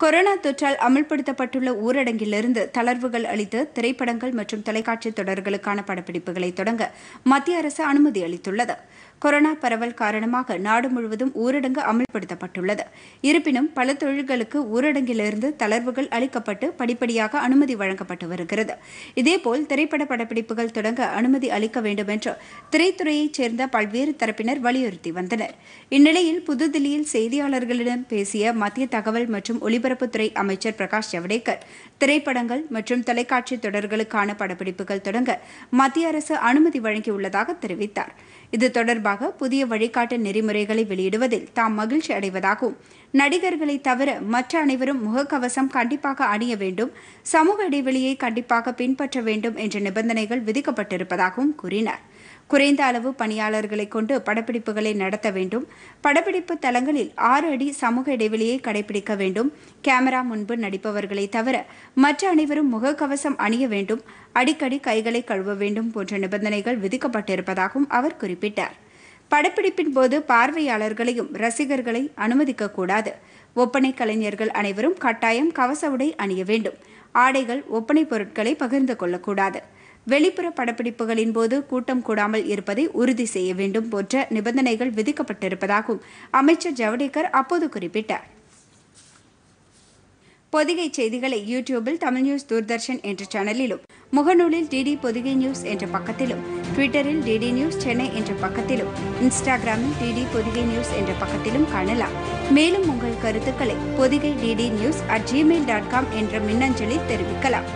Corona தொற்றால் அமல்படுத்தப்பட்டுள்ள ஊரடங்கிலிருந்து தளர்வுகள் அளித்து திரைப்படங்கள் மற்றும் தொலைக்காட்சி தொடர்களுக்கான படப்பிடிப்புகளை தொடங்க மத்திய அரசு அனுமதி அளித்துள்ளது. கொரோனா பரவல் காரணமாக நாடு முழுவதும் ஊரடங்கு அமல்படுத்தப்பட்டுள்ளது. இருப்பினும் பல தொழில்களுக்கு ஊரடங்கிலிருந்து தளர்வுகள் அளிக்கப்பட்டு படிப்படியாக அனுமதி வழங்கப்பட்டு வருகிறது. இதேபோல் திரைப்பட படப்பிடிப்புகள் தொடங்க அனுமதி அளிக்க வேண்டும் என்று திரைத்துறையைச் சேர்ந்த பல்வேறு தரப்பினர் வலியுறுத்தி வந்தனர். இந்நிலையில் புதுதில்லியில் செய்தியாளர்களிடம் பேசிய மத்திய தகவல் மற்றும் ஒலிபரப்புத்துறை அமைச்சர் பிரகாஷ் ஜவடேகர். திரைப்படங்கள் மற்றும் தொலைக்காட்சி தொடர்களுக்கான படப்பிடிப்புகள் தொடங்க மத்திய அரசு அனுமதி வழங்கியுள்ளதாக தெரிவித்தார். இது தொடர்பாக புதிய வழிகாட்டு நெறிமுறைகளை வெளியிடுவதில் தாம் மகிழ்ச்சி அடைவதாகவும் நடிகர்களை தவிர மற்ற அனைவரும் முகக்கவசம் கண்டிப்பாக அணிய வேண்டும் சமூக இடைவெளியை கண்டிப்பாக பின்பற்ற வேண்டும் என்ற நிபந்தனைகள் விதிக்கப்பட்டிருப்பதாகவும் கூறினார். குறைந்த அளவு பணியாளர்களை கொண்டு படப்பிடிப்புகளை நடத்த வேண்டும். படப்பிடிப்பு தளங்களில் ஆறு அடி சமூக இடைவெளியை கடைபிடிக்க வேண்டும். கேமரா முன்பு நடிப்பவர்களை தவிர மற்ற அனைவரும் முகக்கவசம் அணிய வேண்டும். அடிக்கடி கைகளை கழுவ வேண்டும் போன்ற நிபந்தனைகள் விதிக்கப்பட்டிருப்பதாகவும் அவர் குறிப்பிட்டார். படப்பிடிப்பின் போது பார்வையாளர்களையும் ரசிகர்களை அனுமதிக்கக்கூடாது ஒப்பனை கலைஞர்கள் அனைவரும் கட்டாயம் கவச உடை அணிய வேண்டும். ஆடைகள் ஒப்பனை பொருட்களை பகிர்ந்து கொள்ளக்கூடாது. வெளிப்புற படப்பிடிப்புகளின் போது கூட்டம் கூடாமல் இருப்பதை உறுதி செய்ய வேண்டும் போன்ற நிபந்தனைகள் விதிக்கப்பட்டிருப்பதாகவும் அமைச்சர் ஜவடேகர் அப்போது குறிப்பிட்டார். பொதிகை செய்திகளை யூடியூபில் தமிழ் நியூஸ் தூர்தர்ஷன் என்ற சேனலிலும் முகநூலில் டிடி பொதிகை நியூஸ் என்ற பக்கத்திலும் ட்விட்டரில் டிடி நியூஸ் சென்னை என்ற பக்கத்திலும் இன்ஸ்டாகிராமில் டிடி பொதிகை நியூஸ் என்ற பக்கத்திலும் காணலாம். மேலும் உங்கள் கருத்துக்களை Podhigai DD news at Gmail dot com என்ற மின்னஞ்சலில் தெரிவிக்கலாம்.